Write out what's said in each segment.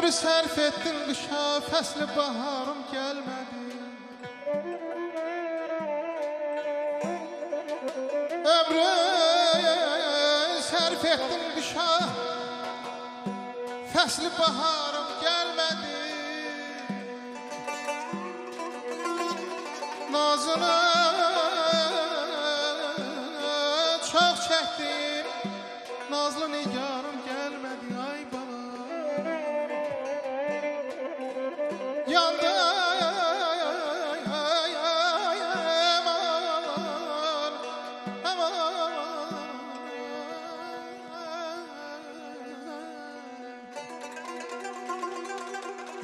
Ömrü sərf etdin qışa, fəsli baharım gəlmədi. Ömrü sərf etdin qışa, fəsli baharım gəlmədi. Nazını çox çəkdim, nazlı nigarım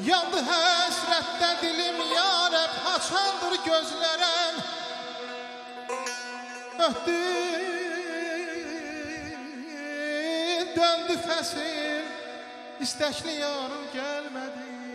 Yandı həsrətdə dilim yarəb Haçandır gözlərəm Öhdü Döndü fəsil İstəkli yarım Gəlmədi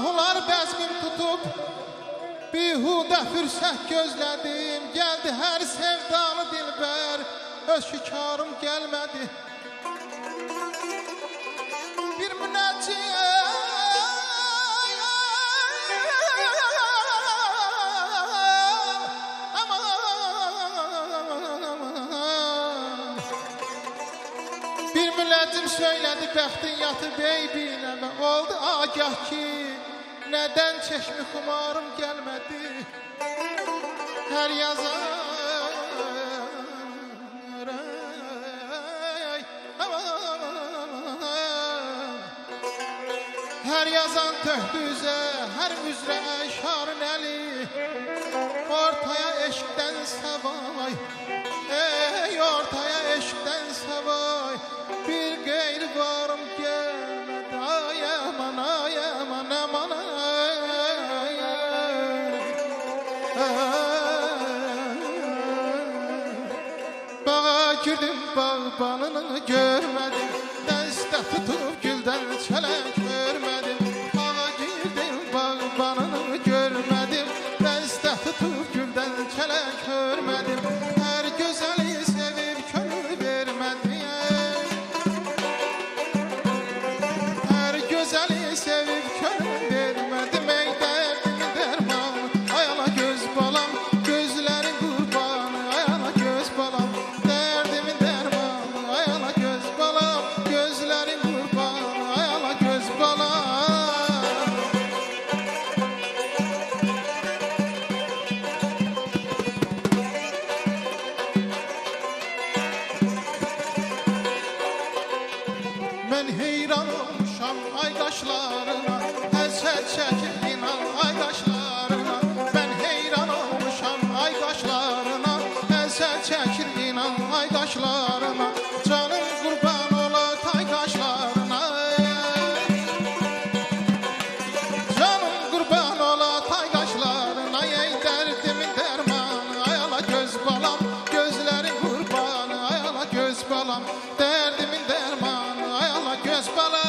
Ahular bəzmim tutub Bihudə fürsət gözlədim. Gəldi hər sevdalı dilbər. Öz şikarım gəlmədi. Bir müneccim Bir müləccim söylədi bəxtin yatıb beybinəmə Oldu agah ki Neden çeşmi kumarım gelmedi? Her yazan Her yazan töhdüze Her müzre eşharın eli. Ortaya eşkten sabah Bağa girdim bağbanını görmədim Dəstə tutub güldən çələk görmədim Bağa girdim bağbanını görmədim Dəstə tutub güldən çələk görmədim inan aydaşlarına Eser çekip inan aydaşlarına. Ben heyran olmuşam aydaşlarına Eser çekip inan aydaşlarına. Canım kurban ola taydaşlarına Canım kurban ola taydaşlarına Ey derdimin dermanı ayala göz balam. Gözlerin kurbanı ayala göz balam. Derdimin dermanı ayala göz balam.